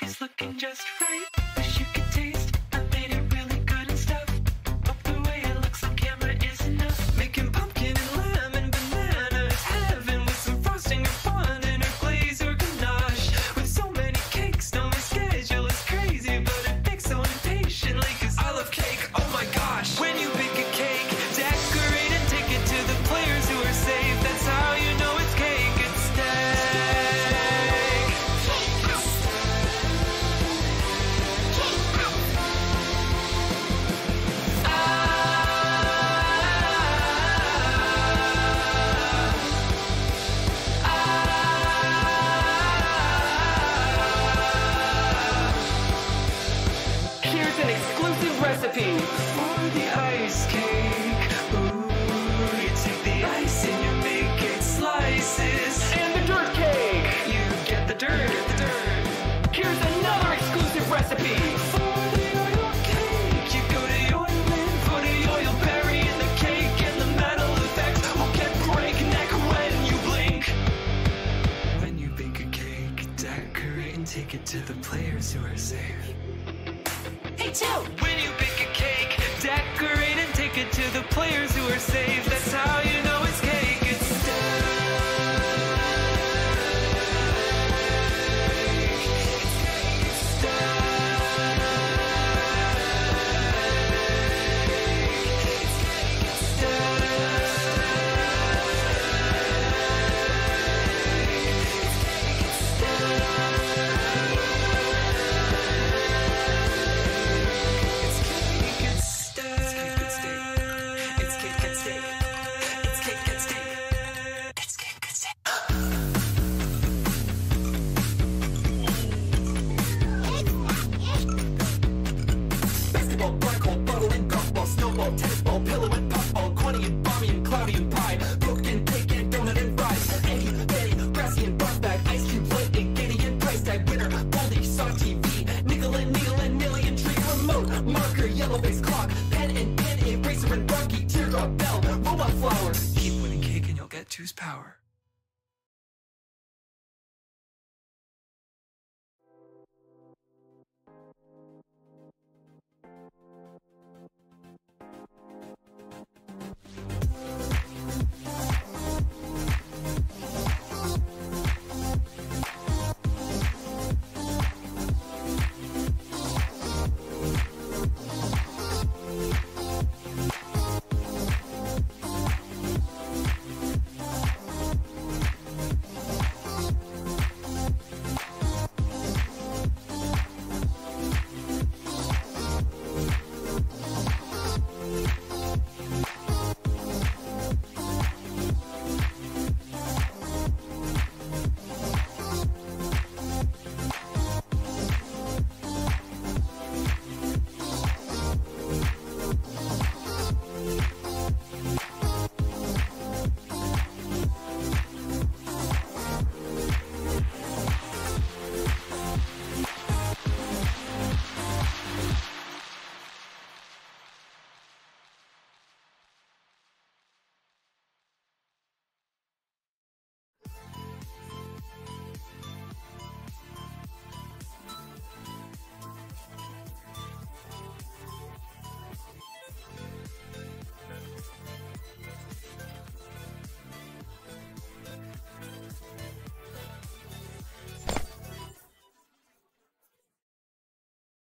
He's is looking just right. take it to the players who are safe. Hey, two! When you bake a cake, decorate and take it to the players who are safe. That's how you marker, yellow face clock, pen and pen, eraser and rocky, teardrop bell, robot flower. Keep winning cake and you'll get two's power.